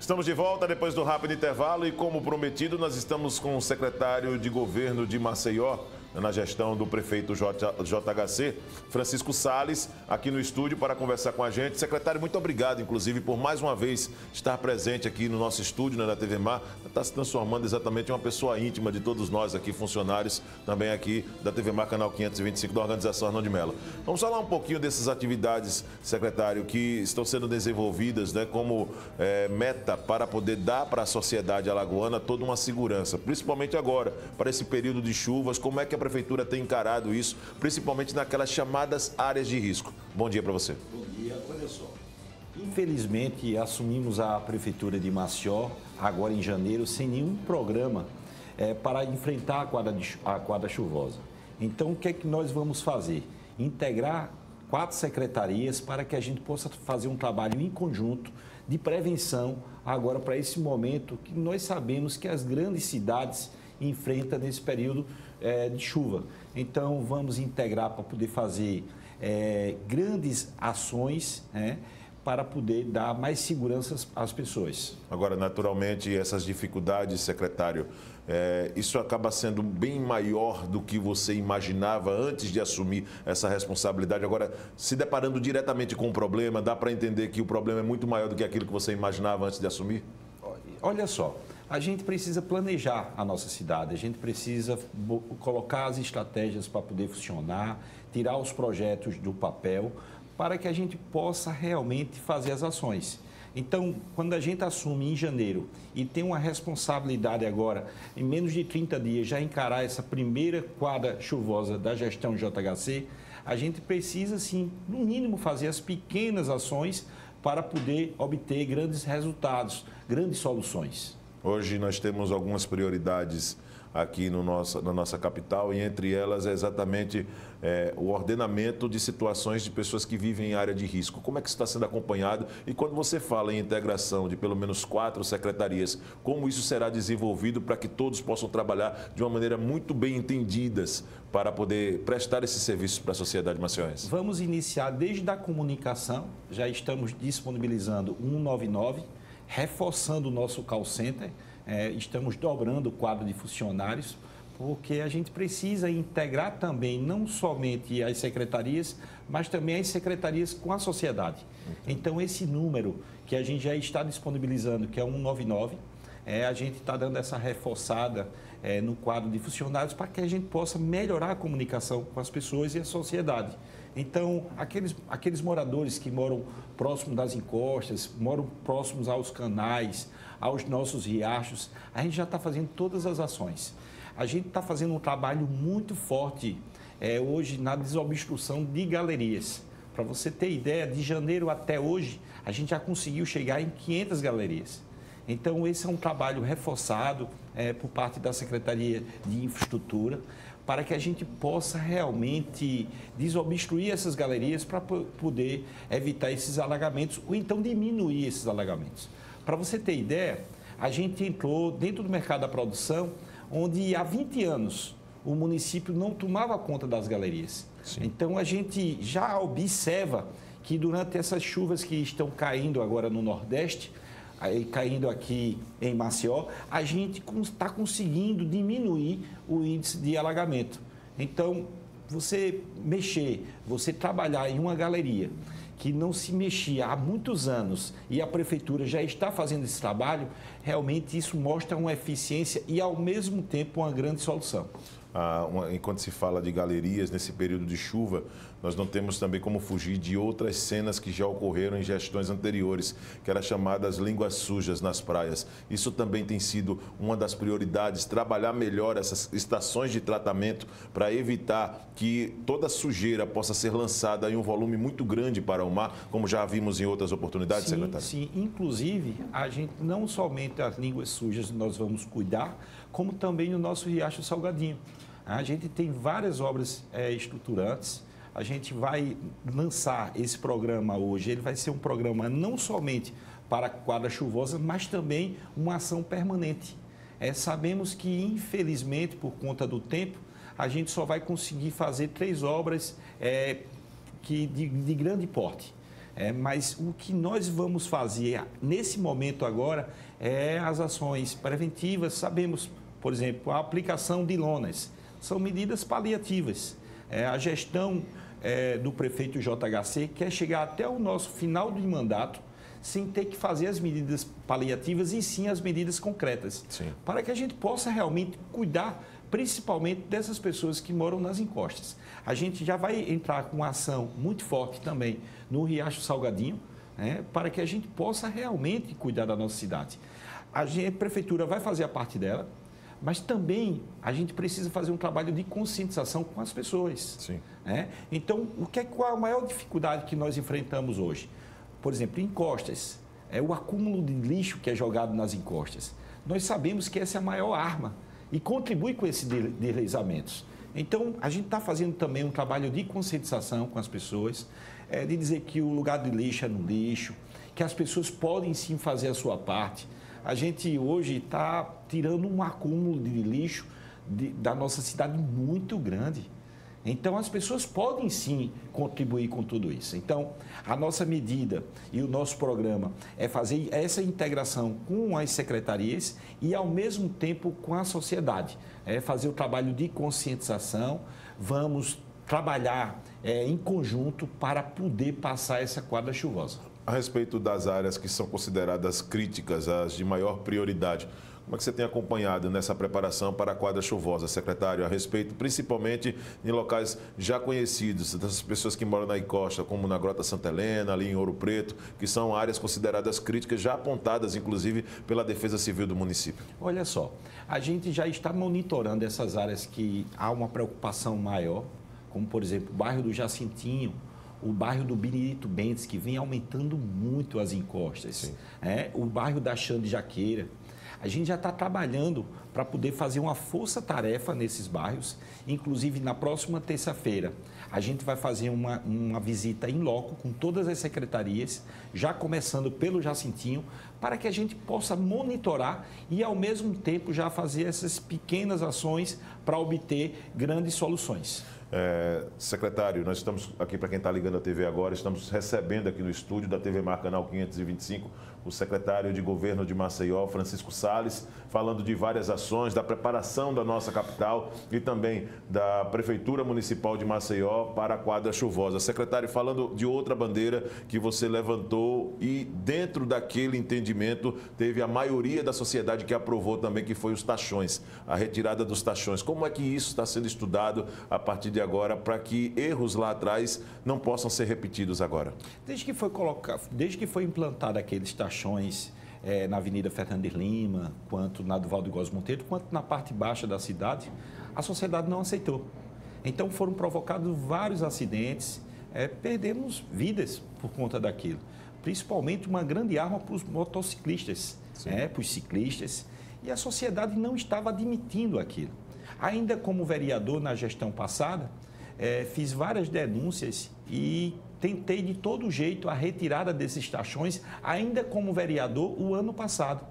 Estamos de volta depois do rápido intervalo e, como prometido, nós estamos com o secretário de governo de Maceió, na gestão do prefeito JHC, Francisco Sales, aqui no estúdio para conversar com a gente. Secretário, muito obrigado, inclusive, por mais uma vez estar presente aqui no nosso estúdio, né, na TV Mar. Está se transformando exatamente em uma pessoa íntima de todos nós aqui, funcionários, também aqui da TV Mar, canal 525 da Organização Arnão de Mello. Vamos falar um pouquinho dessas atividades, secretário, que estão sendo desenvolvidas né, como é, meta para poder dar para a sociedade alagoana toda uma segurança, principalmente agora, para esse período de chuvas. Como é que prefeitura tem encarado isso, principalmente naquelas chamadas áreas de risco. Bom dia para você. Bom dia, olha só. Infelizmente, assumimos a prefeitura de Maceió agora em janeiro sem nenhum programa é, para enfrentar a quadra, de, a quadra chuvosa. Então, o que é que nós vamos fazer? Integrar quatro secretarias para que a gente possa fazer um trabalho em conjunto de prevenção agora para esse momento que nós sabemos que as grandes cidades enfrentam nesse período é, de chuva. Então, vamos integrar para poder fazer é, grandes ações né, para poder dar mais segurança às pessoas. Agora, naturalmente, essas dificuldades, secretário, é, isso acaba sendo bem maior do que você imaginava antes de assumir essa responsabilidade. Agora, se deparando diretamente com o problema, dá para entender que o problema é muito maior do que aquilo que você imaginava antes de assumir? Olha só, a gente precisa planejar a nossa cidade, a gente precisa colocar as estratégias para poder funcionar, tirar os projetos do papel, para que a gente possa realmente fazer as ações. Então, quando a gente assume em janeiro e tem uma responsabilidade agora, em menos de 30 dias, já encarar essa primeira quadra chuvosa da gestão JHC, a gente precisa, sim, no mínimo, fazer as pequenas ações para poder obter grandes resultados, grandes soluções. Hoje nós temos algumas prioridades aqui no nosso, na nossa capital e entre elas é exatamente é, o ordenamento de situações de pessoas que vivem em área de risco. Como é que isso está sendo acompanhado? E quando você fala em integração de pelo menos quatro secretarias, como isso será desenvolvido para que todos possam trabalhar de uma maneira muito bem entendidas para poder prestar esses serviços para a sociedade maceiense? Vamos iniciar desde a comunicação, já estamos disponibilizando 199 reforçando o nosso call center, é, estamos dobrando o quadro de funcionários, porque a gente precisa integrar também não somente as secretarias, mas também as secretarias com a sociedade. Então, esse número que a gente já está disponibilizando, que é 199, é, a gente está dando essa reforçada é, no quadro de funcionários para que a gente possa melhorar a comunicação com as pessoas e a sociedade. Então, aqueles, aqueles moradores que moram próximo das encostas, moram próximos aos canais, aos nossos riachos, a gente já está fazendo todas as ações. A gente está fazendo um trabalho muito forte é, hoje na desobstrução de galerias. Para você ter ideia, de janeiro até hoje, a gente já conseguiu chegar em 500 galerias. Então, esse é um trabalho reforçado é, por parte da Secretaria de Infraestrutura para que a gente possa realmente desobstruir essas galerias para poder evitar esses alagamentos ou então diminuir esses alagamentos. Para você ter ideia, a gente entrou dentro do mercado da produção, onde há 20 anos o município não tomava conta das galerias. Sim. Então a gente já observa que durante essas chuvas que estão caindo agora no Nordeste, aí caindo aqui em Maceió, a gente está conseguindo diminuir o índice de alagamento. Então, você mexer, você trabalhar em uma galeria que não se mexia há muitos anos e a prefeitura já está fazendo esse trabalho, realmente isso mostra uma eficiência e, ao mesmo tempo, uma grande solução ah, uma, enquanto se fala de galerias nesse período de chuva, nós não temos também como fugir de outras cenas que já ocorreram em gestões anteriores, que eram chamadas línguas sujas nas praias. Isso também tem sido uma das prioridades, trabalhar melhor essas estações de tratamento para evitar que toda sujeira possa ser lançada em um volume muito grande para o mar, como já vimos em outras oportunidades, sim, secretário? Sim, inclusive, a gente não somente as línguas sujas nós vamos cuidar, como também o nosso Riacho Salgadinho. A gente tem várias obras é, estruturantes. A gente vai lançar esse programa hoje. Ele vai ser um programa não somente para quadra chuvosa, mas também uma ação permanente. É, sabemos que, infelizmente, por conta do tempo, a gente só vai conseguir fazer três obras é, que, de, de grande porte. É, mas o que nós vamos fazer nesse momento agora é as ações preventivas. Sabemos, por exemplo, a aplicação de lonas. São medidas paliativas. É, a gestão é, do prefeito JHC quer chegar até o nosso final de mandato sem ter que fazer as medidas paliativas e sim as medidas concretas. Sim. Para que a gente possa realmente cuidar principalmente dessas pessoas que moram nas encostas. A gente já vai entrar com uma ação muito forte também no Riacho Salgadinho, né, para que a gente possa realmente cuidar da nossa cidade. A, gente, a prefeitura vai fazer a parte dela, mas também a gente precisa fazer um trabalho de conscientização com as pessoas. Sim. Né? Então, o que é, qual é a maior dificuldade que nós enfrentamos hoje? Por exemplo, encostas. É o acúmulo de lixo que é jogado nas encostas. Nós sabemos que essa é a maior arma e contribui com esses deslizamentos. Então, a gente está fazendo também um trabalho de conscientização com as pessoas, é, de dizer que o lugar de lixo é no lixo, que as pessoas podem sim fazer a sua parte. A gente hoje está tirando um acúmulo de lixo de, da nossa cidade muito grande. Então, as pessoas podem sim contribuir com tudo isso. Então, a nossa medida e o nosso programa é fazer essa integração com as secretarias e, ao mesmo tempo, com a sociedade. É fazer o trabalho de conscientização. Vamos trabalhar é, em conjunto para poder passar essa quadra chuvosa. A respeito das áreas que são consideradas críticas, as de maior prioridade, como é que você tem acompanhado nessa preparação para a quadra chuvosa, secretário, a respeito principalmente em locais já conhecidos, das pessoas que moram na encosta, como na Grota Santa Helena, ali em Ouro Preto, que são áreas consideradas críticas, já apontadas inclusive pela Defesa Civil do município? Olha só, a gente já está monitorando essas áreas que há uma preocupação maior, como por exemplo o bairro do Jacintinho, o bairro do Benedito Bentes, que vem aumentando muito as encostas, é, o bairro da Xande Jaqueira, a gente já está trabalhando para poder fazer uma força-tarefa nesses bairros. Inclusive, na próxima terça-feira, a gente vai fazer uma, uma visita em loco com todas as secretarias, já começando pelo Jacintinho, para que a gente possa monitorar e, ao mesmo tempo, já fazer essas pequenas ações para obter grandes soluções. É, secretário, nós estamos aqui, para quem está ligando a TV agora, estamos recebendo aqui no estúdio da TV Mar Canal 525 o secretário de governo de Maceió, Francisco Sales, falando de várias ações, da preparação da nossa capital e também da Prefeitura Municipal de Maceió para a quadra chuvosa. Secretário, falando de outra bandeira que você levantou e dentro daquele entendimento teve a maioria da sociedade que aprovou também, que foi os taxões, a retirada dos taxões. Como é que isso está sendo estudado a partir de agora para que erros lá atrás não possam ser repetidos agora? Desde que foi colocado, desde que foi implantado aqueles taxões, é, na Avenida Fernandes Lima, quanto na do Valdo Góes Monteiro, quanto na parte baixa da cidade, a sociedade não aceitou. Então foram provocados vários acidentes, é, perdemos vidas por conta daquilo. Principalmente uma grande arma para os motociclistas, é, para os ciclistas, e a sociedade não estava admitindo aquilo. Ainda como vereador na gestão passada, é, fiz várias denúncias e tentei de todo jeito a retirada desses taxões, ainda como vereador, o ano passado.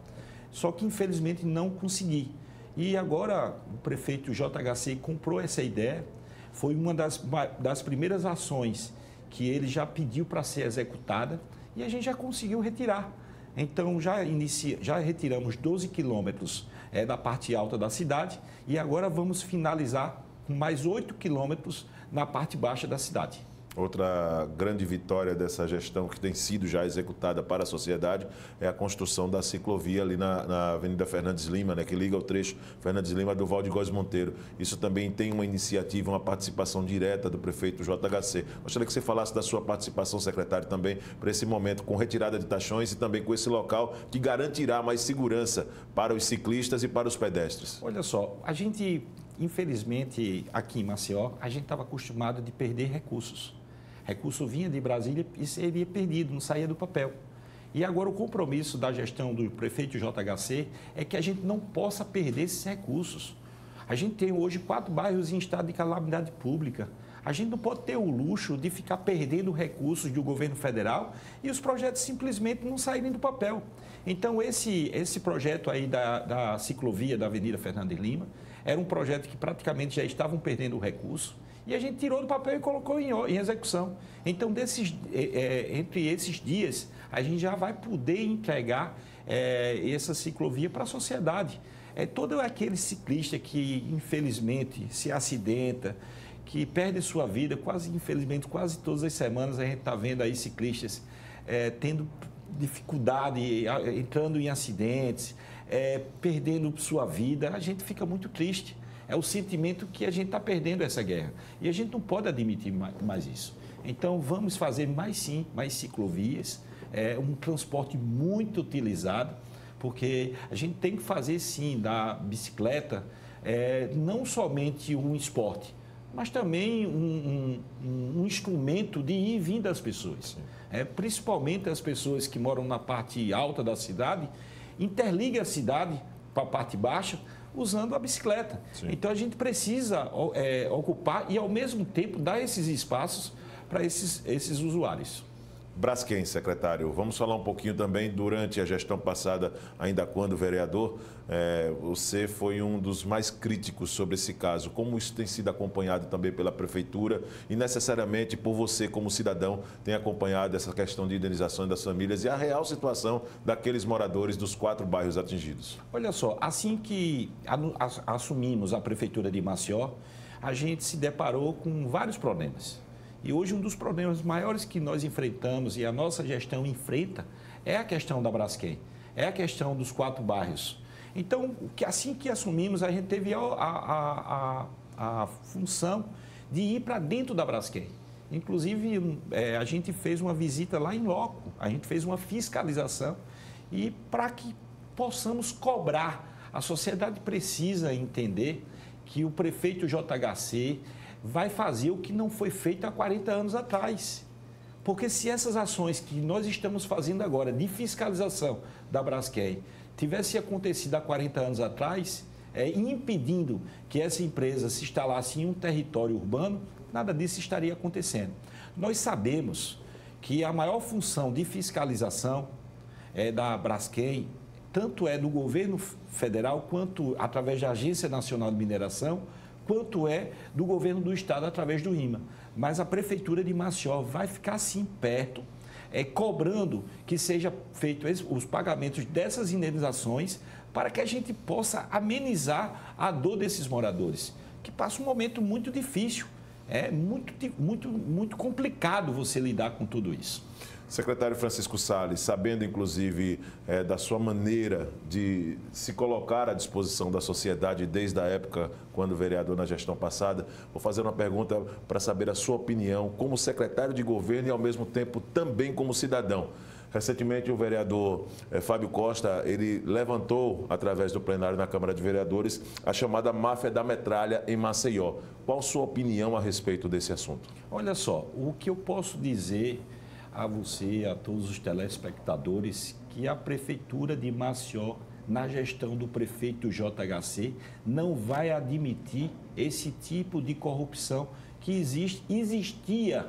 Só que infelizmente não consegui. E agora o prefeito JHC comprou essa ideia, foi uma das, das primeiras ações que ele já pediu para ser executada e a gente já conseguiu retirar. Então já, inicia, já retiramos 12 quilômetros é, da parte alta da cidade e agora vamos finalizar com mais 8 quilômetros na parte baixa da cidade. Outra grande vitória dessa gestão que tem sido já executada para a sociedade é a construção da ciclovia ali na, na Avenida Fernandes Lima, né, que liga o trecho Fernandes Lima do Valde Góes Monteiro. Isso também tem uma iniciativa, uma participação direta do prefeito JHC. Gostaria que você falasse da sua participação, secretário, também para esse momento, com retirada de taxões e também com esse local que garantirá mais segurança para os ciclistas e para os pedestres. Olha só, a gente, infelizmente, aqui em Maceió, a gente estava acostumado de perder recursos recurso vinha de Brasília e seria perdido, não saía do papel. E agora o compromisso da gestão do prefeito JHC é que a gente não possa perder esses recursos. A gente tem hoje quatro bairros em estado de calamidade pública. A gente não pode ter o luxo de ficar perdendo recursos do governo federal e os projetos simplesmente não saírem do papel. Então, esse, esse projeto aí da, da ciclovia da Avenida Fernandes Lima era um projeto que praticamente já estavam perdendo o recurso E a gente tirou do papel e colocou em, em execução. Então, desses, é, é, entre esses dias, a gente já vai poder entregar é, essa ciclovia para a sociedade. É todo aquele ciclista que, infelizmente, se acidenta, que perde sua vida, quase, infelizmente, quase todas as semanas a gente está vendo aí ciclistas é, tendo dificuldade, entrando em acidentes, é, perdendo sua vida, a gente fica muito triste. É o sentimento que a gente está perdendo essa guerra. E a gente não pode admitir mais isso. Então, vamos fazer mais sim, mais ciclovias, é um transporte muito utilizado, porque a gente tem que fazer sim da bicicleta é, não somente um esporte, mas também um, um, um, instrumento de ir e vir das pessoas. É, principalmente as pessoas que moram na parte alta da cidade, interliga a cidade para a parte baixa usando a bicicleta. Sim. Então a gente precisa é, ocupar e ao mesmo tempo dar esses espaços para esses, esses usuários. Braskem, secretário, vamos falar um pouquinho também durante a gestão passada, ainda quando vereador, é, você foi um dos mais críticos sobre esse caso. Como isso tem sido acompanhado também pela prefeitura e necessariamente por você como cidadão tem acompanhado essa questão de indenização das famílias e a real situação daqueles moradores dos quatro bairros atingidos? Olha só, assim que assumimos a prefeitura de Maceió, a gente se deparou com vários problemas. E hoje um dos problemas maiores que nós enfrentamos e a nossa gestão enfrenta é a questão da Braskem, é a questão dos quatro bairros. Então, assim que assumimos, a gente teve a, a, a, a função de ir para dentro da Braskem. Inclusive, é, a gente fez uma visita lá em loco, a gente fez uma fiscalização e para que possamos cobrar. A sociedade precisa entender que o prefeito JHC vai fazer o que não foi feito há 40 anos atrás. Porque se essas ações que nós estamos fazendo agora de fiscalização da Braskem tivesse acontecido há 40 anos atrás, é, impedindo que essa empresa se instalasse em um território urbano, nada disso estaria acontecendo. Nós sabemos que a maior função de fiscalização é da Braskem, tanto é do governo federal quanto através da Agência Nacional de Mineração, quanto é do governo do estado através do IMA. Mas a prefeitura de Maceió vai ficar assim perto, é, cobrando que seja feito os pagamentos dessas indenizações para que a gente possa amenizar a dor desses moradores, que passa um momento muito difícil. É muito, muito, muito complicado você lidar com tudo isso. Secretário Francisco Salles, sabendo inclusive é, da sua maneira de se colocar à disposição da sociedade desde a época quando vereador na gestão passada, vou fazer uma pergunta para saber a sua opinião como secretário de governo e ao mesmo tempo também como cidadão. Recentemente, o vereador eh, Fábio Costa, ele levantou, através do plenário na Câmara de Vereadores, a chamada máfia da metralha em Maceió. Qual sua opinião a respeito desse assunto? Olha só, o que eu posso dizer a você, a todos os telespectadores, que a Prefeitura de Maceió, na gestão do prefeito JHC, não vai admitir esse tipo de corrupção que existe, existia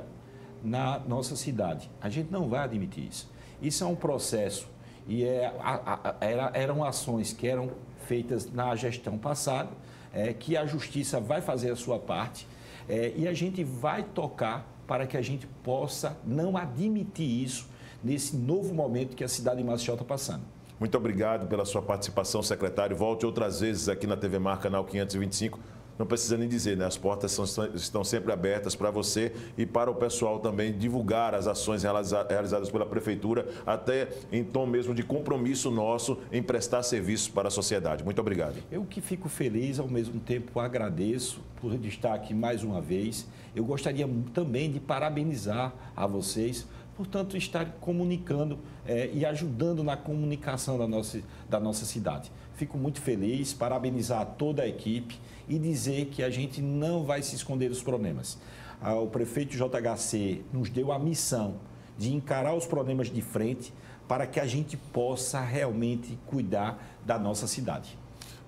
na nossa cidade. A gente não vai admitir isso. Isso é um processo e é, a, a, era, eram ações que eram feitas na gestão passada, é, que a justiça vai fazer a sua parte é, e a gente vai tocar para que a gente possa não admitir isso nesse novo momento que a cidade de Maceió está passando. Muito obrigado pela sua participação, secretário. Volte outras vezes aqui na TV Mar, canal 525 não precisa nem dizer, né? As portas são, estão sempre abertas para você e para o pessoal também divulgar as ações realizadas pela Prefeitura, até em tom mesmo de compromisso nosso em prestar serviços para a sociedade. Muito obrigado. Eu que fico feliz, ao mesmo tempo agradeço por estar aqui mais uma vez. Eu gostaria também de parabenizar a vocês portanto, estar comunicando é, e ajudando na comunicação da nossa, da nossa cidade. Fico muito feliz, parabenizar toda a equipe e dizer que a gente não vai se esconder dos problemas. Ah, o prefeito JHC nos deu a missão de encarar os problemas de frente para que a gente possa realmente cuidar da nossa cidade.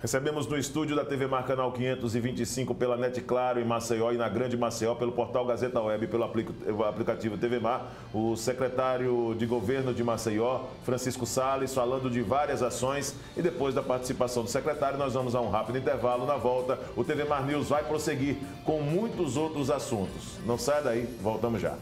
Recebemos no estúdio da TV Mar Canal 525 pela Net Claro em Maceió e na Grande Maceió pelo portal Gazeta Web pelo aplicativo TV Mar, o secretário de governo de Maceió, Francisco Sales, falando de várias ações e depois da participação do secretário nós vamos a um rápido intervalo. Na volta, o TV Mar News vai prosseguir com muitos outros assuntos. Não sai daí, voltamos já.